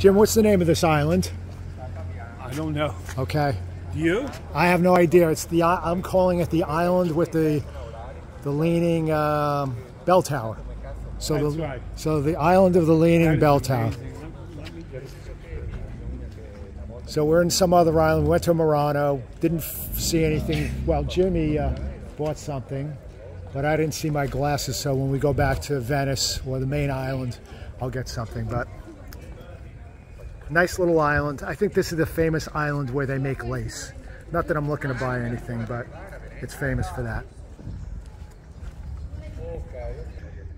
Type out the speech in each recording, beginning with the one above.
Jim, what's the name of this island? I don't know. Okay. Do you? I have no idea. It's the I'm calling it the island with the the leaning um, bell tower. So That's the right. so the island of the leaning bell tower. amazing. Let- let me just- So we're in some other island. We went to Murano. Didn't see anything. Well, Jimmy uh, bought something, but I didn't see my glasses. So when we go back to Venice or the main island, I'll get something. But nice little island. I think this is the famous island where they make lace. Not that I'm looking to buy anything, but it's famous for that.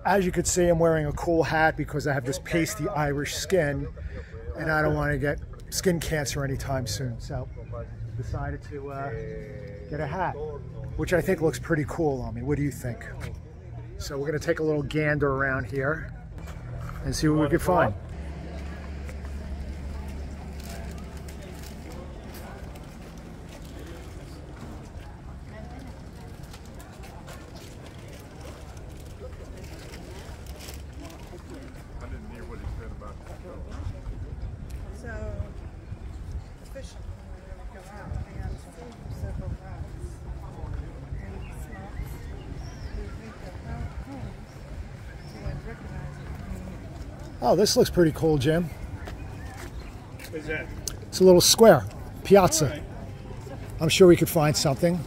As you can see, I'm wearing a cool hat because I have this pasty Irish skin and I don't want to get skin cancer anytime soon. So decided to uh, get a hat, which I think looks pretty cool on me. What do you think? So we're going to take a little gander around here and see what we can find. So, officially, when we go out, we have to do several routes and spots. We think of how homes to like recognize it. Oh, this looks pretty cool, Jim. What's that? It's a little square, piazza. right. I'm sure we could find something.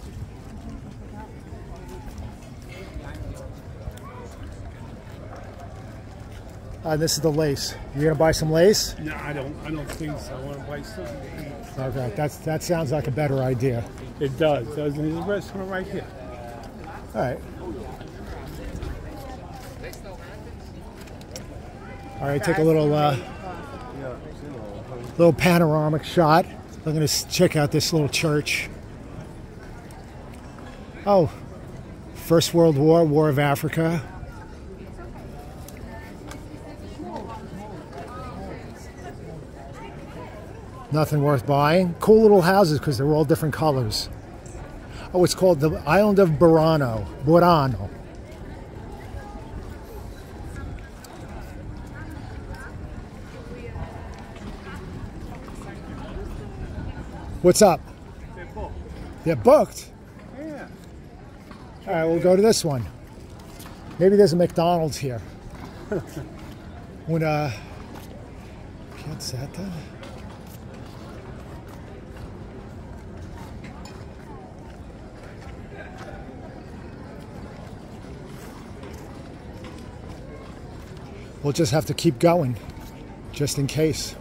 Uh, this is the lace. You're gonna buy some lace? No, I don't. I don't think so. I want to buy something to eat. Okay, that's that sounds like a better idea. It does, doesn't it? There's a restaurant right here. All right. All right, take a little uh, little panoramic shot. I'm gonna check out this little church. Oh, First World War, War of Africa. Nothing worth buying. Cool little houses because they're all different colors. Oh, it's called the Island of Burano. Burano. What's up? They're booked. They're booked. Yeah. All right, we'll go to this one. Maybe there's a McDonald's here. when uh, Piazzetta. We'll just have to keep going, just in case.